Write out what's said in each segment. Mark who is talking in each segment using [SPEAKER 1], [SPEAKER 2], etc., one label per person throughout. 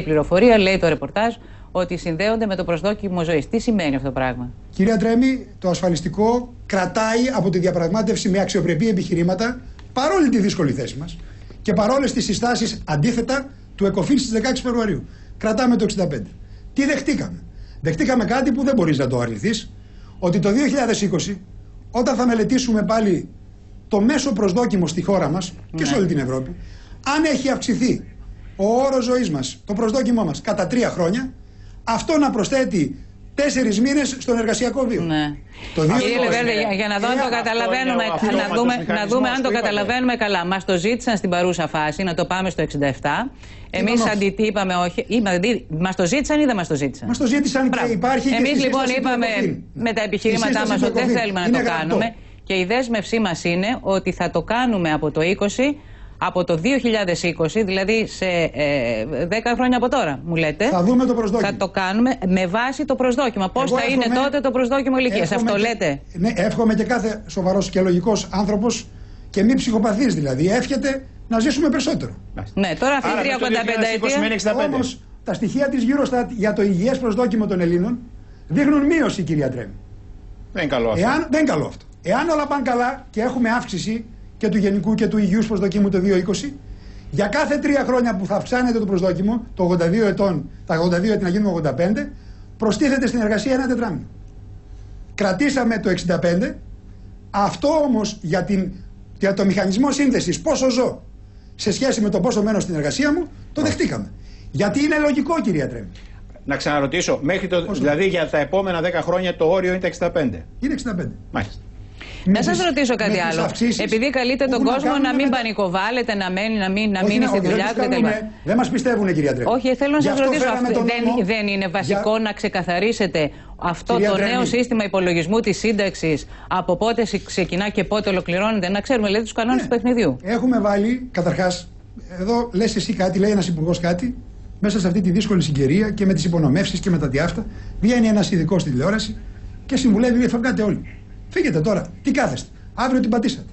[SPEAKER 1] Η πληροφορία λέει το ρεπορτάζ ότι συνδέονται με το προσδόκιμο ζωής. Τι σημαίνει αυτό το πράγμα;
[SPEAKER 2] Κυρία Τρέμι, το ασφαλιστικό κρατάει από τη διαπραγμάτευση με αξιοπρεπή επιχειρήματα παρόλη τη δύσκολη θέση μας και παρόλες τις συστάσεις αντίθετα του ΕΚΟΦΗΝ στις 16 Φεβρουαρίου. Κρατάμε το 65. Τι δεχτήκαμε; Δεχτήκαμε κάτι που δεν μπορείς να το αρνηθείς, ότι το 2020, όταν θα μελετήσουμε πάλι το μέσο προσδόκιμο στη χώρα μας και σε
[SPEAKER 1] Ναι.
[SPEAKER 2] όλη την Ευρώπη, αν έχει αυξηθεί ο όρος ζωής μας, το προσδόκιμό μας κατά τρία χρόνια, αυτό να προσθέτει τέσσερις μήνες στον εργασιακό βίο.
[SPEAKER 1] Ναι.
[SPEAKER 2] Το δύο-
[SPEAKER 1] Κύριε Λεβέρδε,
[SPEAKER 2] είναι-
[SPEAKER 1] για, για να δω αν το
[SPEAKER 2] αυτό είναι
[SPEAKER 1] καταλαβαίνουμε,
[SPEAKER 3] ο
[SPEAKER 1] να
[SPEAKER 3] αυτόματος
[SPEAKER 1] δούμε, να
[SPEAKER 3] μηχανισμός
[SPEAKER 1] δούμε αν
[SPEAKER 3] που
[SPEAKER 1] το
[SPEAKER 3] είπατε.
[SPEAKER 1] καταλαβαίνουμε καλά. Μας το ζήτησαν στην παρούσα φάση να το πάμε στο 67. Εμείς
[SPEAKER 2] Είπαμε; όχι.
[SPEAKER 1] αντί είπαμε όχι. Μας το ζήτησαν ή δεν μας το ζήτησαν;
[SPEAKER 2] Μας το ζήτησαν και
[SPEAKER 1] Μπράβο.
[SPEAKER 2] υπάρχει και
[SPEAKER 1] Εμείς
[SPEAKER 2] στη
[SPEAKER 1] λοιπόν
[SPEAKER 2] σύσταση του
[SPEAKER 1] είπαμε
[SPEAKER 2] ΕΚΟΦΗΝ.
[SPEAKER 1] με τα
[SPEAKER 2] Η
[SPEAKER 1] επιχειρήματά
[SPEAKER 2] σύσταση
[SPEAKER 1] μας
[SPEAKER 2] του
[SPEAKER 1] ότι δεν
[SPEAKER 2] ΕΚΟΦΗΝ.
[SPEAKER 1] θέλουμε να
[SPEAKER 2] Είναι
[SPEAKER 1] το
[SPEAKER 2] γραπτό.
[SPEAKER 1] κάνουμε και η δέσμευσή μας είναι ότι θα το κάνουμε από το 20 από το 2020, δηλαδή σε ε, 10 χρόνια από τώρα, μου λέτε.
[SPEAKER 2] Θα δούμε το προσδόκιμο.
[SPEAKER 1] Θα το κάνουμε με βάση το προσδόκιμο. Πώς
[SPEAKER 2] Εγώ
[SPEAKER 1] θα είναι
[SPEAKER 2] εύχομαι-
[SPEAKER 1] τότε το προσδόκιμο ηλικίας,
[SPEAKER 2] εύχομαι
[SPEAKER 1] αυτό
[SPEAKER 2] και-
[SPEAKER 1] λέτε;
[SPEAKER 2] Ναι, εύχομαι και κάθε σοβαρός και λογικός άνθρωπος και μη ψυχοπαθής δηλαδή. Εύχεται να ζήσουμε περισσότερο.
[SPEAKER 1] Ναι, τώρα αυτή η
[SPEAKER 3] Άρα με το
[SPEAKER 1] 385
[SPEAKER 3] 2020
[SPEAKER 1] ετία.
[SPEAKER 3] μένει 65.
[SPEAKER 2] Όμως τα στοιχεία της Eurostat για το υγιές προσδόκιμο των Ελλήνων δείχνουν μείωση, κυρία Τρέμι.
[SPEAKER 3] Δεν είναι καλό αυτό.
[SPEAKER 2] Εάν, δεν είναι καλό αυτό. Εάν όλα πάνε καλά και έχουμε αύξηση και του γενικού και του υγιούς προσδοκίμου το 2020, για κάθε τρία χρόνια που θα αυξάνεται το προσδόκιμο, το 82 ετών, τα 82 έτη να γίνουν 85, προστίθεται στην εργασία ένα τετράμινο. Κρατήσαμε το 65, αυτό όμως για, την, για το μηχανισμό σύνδεσης, πόσο ζω σε σχέση με το πόσο μένω στην εργασία μου, το δεχτήκαμε. Γιατί είναι λογικό, κυρία Τρέμι.
[SPEAKER 3] Να ξαναρωτήσω, μέχρι το,
[SPEAKER 2] Πώς το-
[SPEAKER 3] δηλαδή για τα επόμενα 10 χρόνια το όριο είναι τα 65.
[SPEAKER 2] Είναι 65.
[SPEAKER 3] Μάλιστα.
[SPEAKER 1] Να
[SPEAKER 2] Με
[SPEAKER 1] σας
[SPEAKER 2] τις-
[SPEAKER 1] ρωτήσω
[SPEAKER 2] με
[SPEAKER 1] κάτι
[SPEAKER 2] τις
[SPEAKER 1] άλλο.
[SPEAKER 2] αυξήσεις
[SPEAKER 1] Επειδή καλείτε
[SPEAKER 2] που
[SPEAKER 1] τον
[SPEAKER 2] έχουν
[SPEAKER 1] κόσμο
[SPEAKER 2] κάνουν
[SPEAKER 1] να μην
[SPEAKER 2] με τα-
[SPEAKER 1] πανικοβάλλετε, να μένει, να, μην, να
[SPEAKER 2] Όχι,
[SPEAKER 1] μείνει
[SPEAKER 2] να-
[SPEAKER 1] στη
[SPEAKER 2] όχι,
[SPEAKER 1] δουλειά
[SPEAKER 2] δεν
[SPEAKER 1] τους
[SPEAKER 2] τους
[SPEAKER 1] κτλ.
[SPEAKER 2] κάνουμε- Δεν μας πιστεύουν, κυρία Τρέμι.
[SPEAKER 1] Όχι, θέλω να
[SPEAKER 2] Γι'
[SPEAKER 1] σας
[SPEAKER 2] αυτό
[SPEAKER 1] ρωτήσω,
[SPEAKER 2] φέραμε
[SPEAKER 1] αυτό,
[SPEAKER 2] τον
[SPEAKER 1] δεν,
[SPEAKER 2] νόμο
[SPEAKER 1] δεν είναι βασικό
[SPEAKER 2] για-
[SPEAKER 1] να ξεκαθαρίσετε αυτό
[SPEAKER 2] Κυρία
[SPEAKER 1] το
[SPEAKER 2] Τρέμι.
[SPEAKER 1] νέο σύστημα υπολογισμού της σύνταξης από πότε συ- ξεκινά και πότε ολοκληρώνεται, να ξέρουμε δηλαδή τους κανόνες
[SPEAKER 2] Ναι.
[SPEAKER 1] του παιχνιδιού.
[SPEAKER 2] Έχουμε βάλει, καταρχάς, εδώ λες εσύ κάτι, λέει ένας υπουργός κάτι, μέσα σε αυτή τη δύσκολη συγκαιρία και με τις υπονομεύσεις και με τα διάφτα, βγαίνει ένας ειδικός στη τηλεόραση και συμβουλεύει, λέει, φεύγατε όλοι. Φύγετε τώρα. Τι κάθεστε. Αύριο την πατήσατε.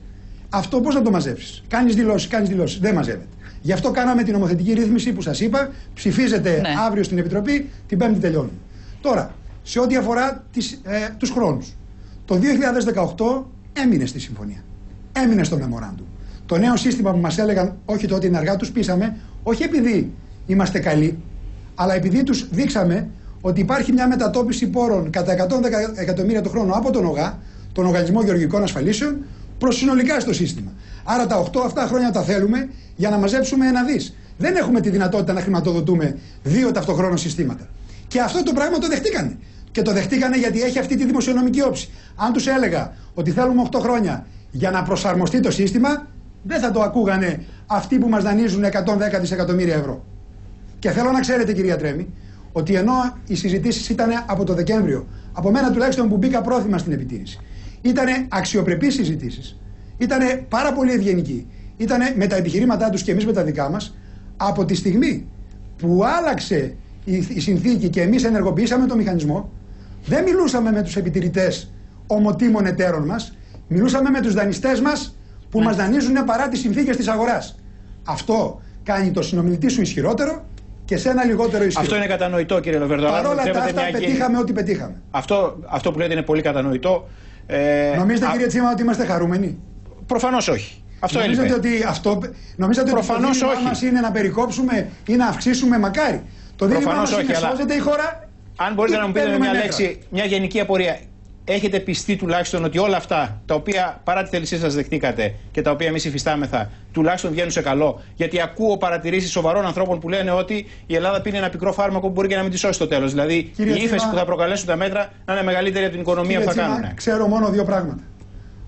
[SPEAKER 2] Αυτό πώς να το μαζέψεις; Κάνεις δηλώσεις, κάνεις δηλώσεις. Δεν μαζεύεται. Γι' αυτό κάναμε την νομοθετική ρύθμιση που σας είπα. Ψηφίζεται
[SPEAKER 1] Ναι.
[SPEAKER 2] αύριο στην Επιτροπή, την Πέμπτη τελειώνουμε. Τώρα, σε ό,τι αφορά τις, ε, τους χρόνους. Το 2018 έμεινε στη συμφωνία. Έμεινε στο memorandum. Το νέο σύστημα που μας έλεγαν όχι τότε είναι αργά, τους πείσαμε, όχι επειδή είμαστε καλοί, αλλά επειδή τους δείξαμε ότι υπάρχει μια μετατόπιση πόρων κατά 110 εκατομμύρια το χρόνο από τον ΟΓΑ, τον Οργανισμό Γεωργικών Ασφαλίσεων, προς συνολικά στο σύστημα. Άρα τα 8 αυτά χρόνια τα θέλουμε για να μαζέψουμε ένα δις. Δεν έχουμε τη δυνατότητα να χρηματοδοτούμε δύο ταυτοχρόνως συστήματα. Και αυτό το πράγμα το δεχτήκανε. Και το δεχτήκανε γιατί έχει αυτή τη δημοσιονομική όψη. Αν τους έλεγα ότι θέλουμε 8 χρόνια για να προσαρμοστεί το σύστημα, δεν θα το ακούγανε αυτοί που μας δανείζουν 110 δισεκατομμύρια ευρώ. Και θέλω να ξέρετε, κυρία Τρέμι, ότι ενώ οι συζητήσεις ήταν από το Δεκέμβριο, από μένα τουλάχιστον που μπήκα πρόθυμα στην επιτήρηση, ήταν αξιοπρεπείς συζητήσεις, ήταν πάρα πολύ ευγενικοί, ήταν με τα επιχειρήματά τους και εμείς με τα δικά μας, από τη στιγμή που άλλαξε η, η συνθήκη και εμείς ενεργοποιήσαμε το μηχανισμό, δεν μιλούσαμε με τους επιτηρητές ομοτήμων εταίρων μας, μιλούσαμε με τους δανειστές μας που μας δανείζουν παρά τις συνθήκες της αγοράς. Αυτό κάνει το συνομιλητή σου ισχυρότερο και σε ένα λιγότερο ισχυρό.
[SPEAKER 3] Αυτό είναι κατανοητό, κύριε Λοβέρδο. αλλά
[SPEAKER 2] Παρ' όλα τα
[SPEAKER 3] επιτρέπετε
[SPEAKER 2] αυτά
[SPEAKER 3] μια γε-
[SPEAKER 2] πετύχαμε ό,τι πετύχαμε.
[SPEAKER 3] Αυτό, αυτό που λέτε είναι πολύ κατανοητό. Ε,
[SPEAKER 2] Νομίζετε,
[SPEAKER 3] α-
[SPEAKER 2] κύριε Τσίμα, ότι είμαστε χαρούμενοι;
[SPEAKER 3] Προφανώς όχι. Αυτό
[SPEAKER 2] νομίζετε
[SPEAKER 3] έλειπε.
[SPEAKER 2] ότι, αυτό, νομίζετε
[SPEAKER 3] Προφανώς
[SPEAKER 2] ότι το
[SPEAKER 3] όχι.
[SPEAKER 2] δίλημά μας είναι να περικόψουμε ή να αυξήσουμε μακάρι; Το δίλημά
[SPEAKER 3] Προφανώς
[SPEAKER 2] μας
[SPEAKER 3] όχι,
[SPEAKER 2] είναι
[SPEAKER 3] αλλά-
[SPEAKER 2] σώζεται η χώρα.
[SPEAKER 3] Αν μπορείτε
[SPEAKER 2] ή
[SPEAKER 3] να μου πείτε με μια
[SPEAKER 2] παίρνουμε μέτρα.
[SPEAKER 3] λέξη, μια γενική απορία. Έχετε πιστεί τουλάχιστον ότι όλα αυτά τα οποία παρά τη θέλησή σας δεχτήκατε και τα οποία εμείς υφιστάμεθα, τουλάχιστον βγαίνουν σε καλό. Γιατί ακούω παρατηρήσεις σοβαρών ανθρώπων που λένε ότι η Ελλάδα πίνει ένα πικρό φάρμακο που μπορεί και να μην τη σώσει στο τέλος. Δηλαδή
[SPEAKER 2] Κύριε
[SPEAKER 3] η ύφεση
[SPEAKER 2] Τσίμα,
[SPEAKER 3] που θα προκαλέσουν τα μέτρα να είναι μεγαλύτερη από την οικονομία
[SPEAKER 2] Κύριε
[SPEAKER 3] που θα
[SPEAKER 2] Τσίμα,
[SPEAKER 3] κάνουν.
[SPEAKER 2] Ξέρω μόνο δύο πράγματα.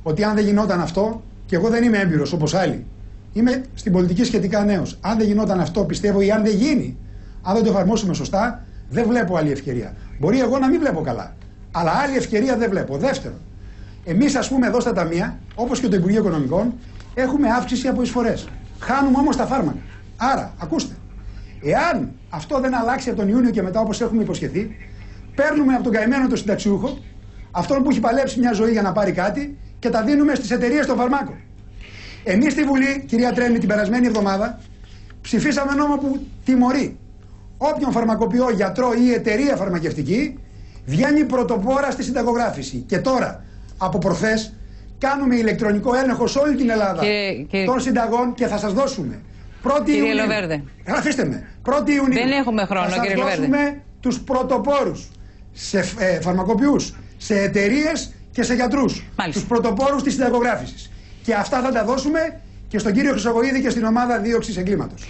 [SPEAKER 2] Ότι αν δεν γινόταν αυτό, και εγώ δεν είμαι έμπειρος όπως άλλοι, είμαι στην πολιτική σχετικά νέος. Αν δεν γινόταν αυτό, πιστεύω, ή αν δεν γίνει, αν δεν το εφαρμόσουμε σωστά, δεν βλέπω άλλη ευκαιρία. Μπορεί εγώ να μην βλέπω καλά. Αλλά άλλη ευκαιρία δεν βλέπω. Δεύτερον, εμείς, ας πούμε, εδώ στα ταμεία, όπως και το Υπουργείο Οικονομικών, έχουμε αύξηση από εισφορές. Χάνουμε όμως τα φάρμακα. Άρα, ακούστε, εάν αυτό δεν αλλάξει από τον Ιούνιο και μετά όπως έχουμε υποσχεθεί, παίρνουμε από τον καημένο τον συνταξιούχο, αυτόν που έχει παλέψει μια ζωή για να πάρει κάτι, και τα δίνουμε στις εταιρείες των φαρμάκων. Εμείς στη Βουλή, κυρία Τρέμι, την περασμένη εβδομάδα ψηφίσαμε νόμο που τιμωρεί όποιον φαρμακοποιό, γιατρό ή εταιρεία φαρμακευτική βγαίνει πρωτοπόρα στη συνταγογράφηση. Και τώρα, από προχθές, κάνουμε ηλεκτρονικό έλεγχο σε όλη την Ελλάδα των συνταγών και θα σας δώσουμε. 1η
[SPEAKER 1] κύριε
[SPEAKER 2] Ιουνίου.
[SPEAKER 1] Λοβέρδε.
[SPEAKER 2] Αφήστε με. 1η Ιουνίου.
[SPEAKER 1] Δεν έχουμε χρόνο,
[SPEAKER 2] θα σας
[SPEAKER 1] κύριε Λοβέρδε.
[SPEAKER 2] δώσουμε τους πρωτοπόρους σε ε, φαρμακοποιούς, σε εταιρείες και σε γιατρούς.
[SPEAKER 1] Μάλιστα.
[SPEAKER 2] Τους πρωτοπόρους της συνταγογράφησης. Και αυτά θα τα δώσουμε και στον κύριο Χρυσογοίδη και στην ομάδα δίωξης εγκλήματος.